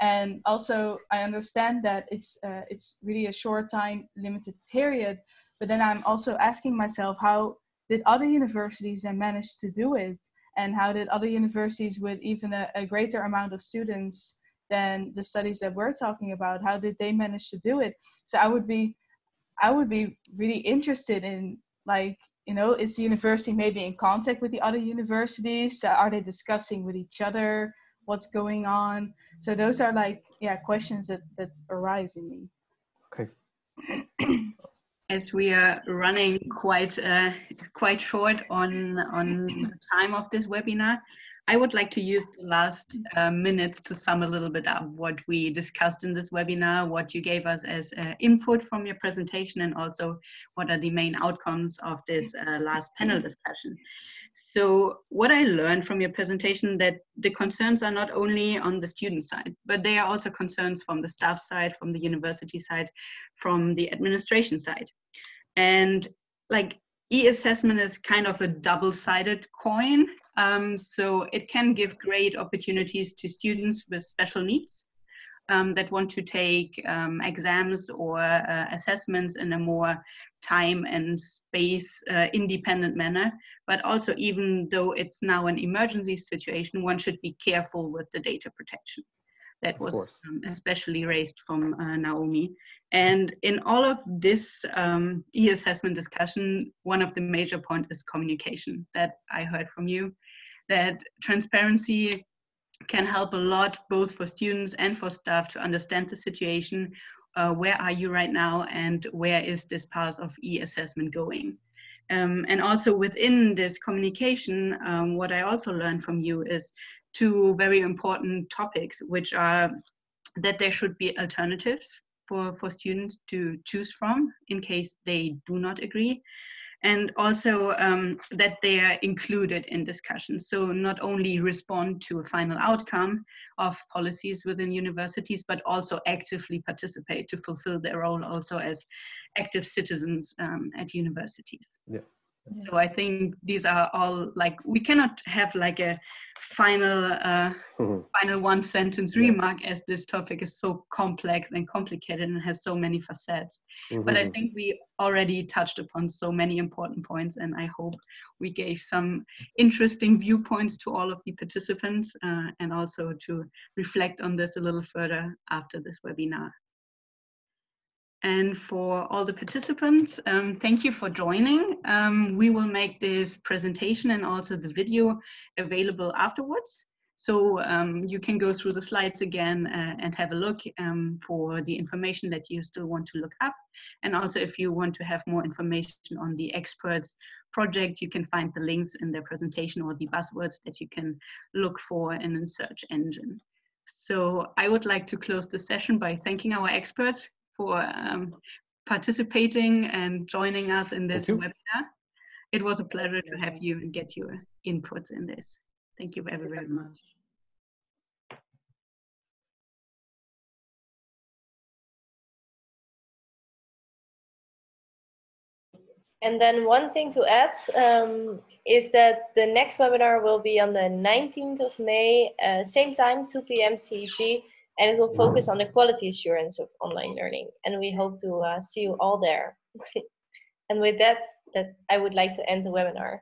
And also i understand that it's uh, it's really a short time limited period but then i'm also asking myself how did other universities then manage to do it and how did other universities with even a, a greater amount of students than the studies that we're talking about how did they manage to do it? So i would be i would be really interested in like you know is the university maybe in contact with the other universities? Are they discussing with each other? What's going on? So those are like yeah questions that that arise in me. Okay as we are running quite uh, quite short on on the time of this webinar I would like to use the last uh, minutes to sum a little bit up what we discussed in this webinar, what you gave us as uh, input from your presentation, and also what are the main outcomes of this uh, last panel discussion. So what I learned from your presentation that the concerns are not only on the student side, but they are also concerns from the staff side, from the university side, from the administration side. And like e-assessment is kind of a double-sided coin. Um, so it can give great opportunities to students with special needs um, that want to take um, exams or uh, assessments in a more time and space uh, independent manner. But also, even though it's now an emergency situation, one should be careful with the data protection. That was um, especially raised from uh, Naomi. And in all of this um, e-assessment discussion, one of the major points is communication that I heard from you, that transparency can help a lot both for students and for staff to understand the situation, uh, where are you right now and where is this part of e-assessment going. Um, and also within this communication, um, what I also learned from you is two very important topics, which are that there should be alternatives for, for students to choose from in case they do not agree and also um, that they are included in discussions. So not only respond to a final outcome of policies within universities, but also actively participate to fulfill their role also as active citizens um, at universities. Yeah. So I think these are all like we cannot have like a final uh, mm-hmm. final one sentence remark as this topic is so complex and complicated and has so many facets. Mm-hmm. But I mm-hmm. think we already touched upon so many important points, and I hope we gave some interesting viewpoints to all of the participants uh, and also to reflect on this a little further after this webinar. And for all the participants, um, thank you for joining. Um, we will make this presentation and also the video available afterwards. So um, you can go through the slides again uh, and have a look um, for the information that you still want to look up. And also if you want to have more information on the experts project, you can find the links in their presentation or the buzzwords that you can look for in a search engine. So I would like to close the session by thanking our experts, for um, participating and joining us in this webinar. It was a pleasure to have you and get your inputs in this. Thank you very, very much. And then one thing to add um, is that the next webinar will be on the 19th of May, uh, same time, 2 p.m. CET and it will focus on the quality assurance of online learning. And we hope to uh, see you all there. and with that, that I would like to end the webinar.